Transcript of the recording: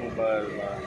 બરાબર